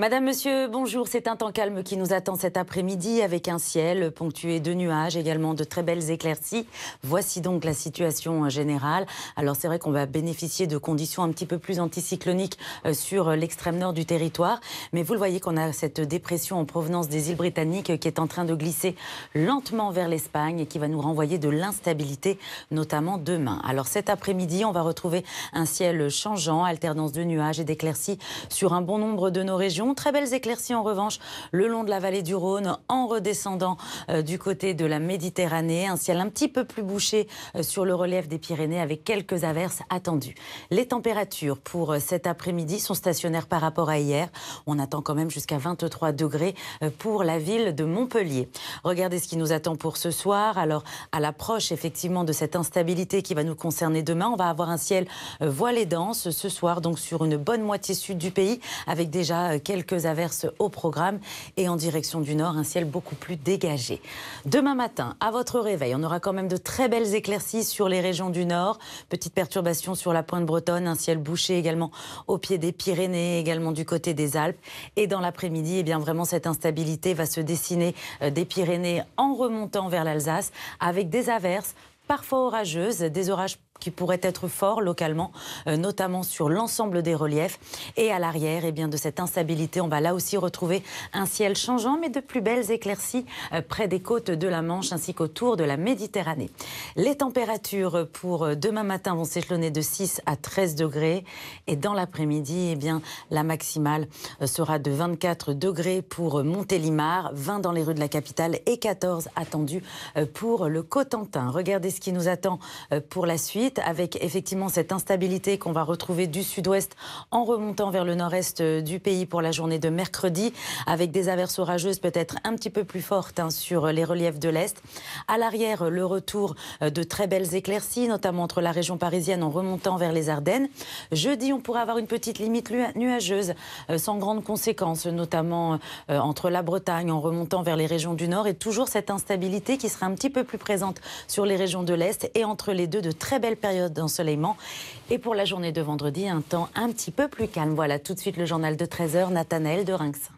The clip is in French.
Madame, Monsieur, bonjour. C'est un temps calme qui nous attend cet après-midi avec un ciel ponctué de nuages, également de très belles éclaircies. Voici donc la situation générale. Alors c'est vrai qu'on va bénéficier de conditions un petit peu plus anticycloniques euh, sur l'extrême nord du territoire, mais vous le voyez qu'on a cette dépression en provenance des îles britanniques qui est en train de glisser lentement vers l'Espagne et qui va nous renvoyer de l'instabilité, notamment demain. Alors cet après-midi, on va retrouver un ciel changeant, alternance de nuages et d'éclaircies sur un bon nombre de nos régions Très belles éclaircies en revanche le long de la vallée du Rhône, en redescendant euh, du côté de la Méditerranée. Un ciel un petit peu plus bouché euh, sur le relief des Pyrénées avec quelques averses attendues. Les températures pour euh, cet après-midi sont stationnaires par rapport à hier. On attend quand même jusqu'à 23 degrés pour la ville de Montpellier. Regardez ce qui nous attend pour ce soir. Alors, à l'approche effectivement de cette instabilité qui va nous concerner demain, on va avoir un ciel voilé dense ce soir, donc sur une bonne moitié sud du pays, avec déjà quelques quelques averses au programme et en direction du nord, un ciel beaucoup plus dégagé. Demain matin, à votre réveil, on aura quand même de très belles éclaircies sur les régions du nord. Petite perturbation sur la pointe bretonne, un ciel bouché également au pied des Pyrénées, également du côté des Alpes. Et dans l'après-midi, eh bien vraiment cette instabilité va se dessiner euh, des Pyrénées en remontant vers l'Alsace avec des averses parfois orageuses, des orages qui pourrait être fort localement, euh, notamment sur l'ensemble des reliefs. Et à l'arrière, eh bien, de cette instabilité, on va là aussi retrouver un ciel changeant, mais de plus belles éclaircies euh, près des côtes de la Manche ainsi qu'autour de la Méditerranée. Les températures pour euh, demain matin vont s'échelonner de 6 à 13 degrés. Et dans l'après-midi, eh bien, la maximale sera de 24 degrés pour Montélimar, 20 dans les rues de la capitale et 14 attendus pour le Cotentin. Regardez qui nous attend pour la suite avec effectivement cette instabilité qu'on va retrouver du sud-ouest en remontant vers le nord-est euh, du pays pour la journée de mercredi, avec des averses orageuses peut-être un petit peu plus fortes hein, sur les reliefs de l'Est. À l'arrière, le retour euh, de très belles éclaircies, notamment entre la région parisienne en remontant vers les Ardennes. Jeudi, on pourrait avoir une petite limite nuageuse, euh, sans grandes conséquences, notamment entre la Bretagne en remontant vers les régions du Nord, et toujours cette instabilité qui sera un petit peu plus présente sur les régions de l'Est, et entre les deux, de très belles période d'ensoleillement. Et pour la journée de vendredi, un temps un petit peu plus calme. Voilà, tout de suite le journal de 13h, Nathanaël de Rinx.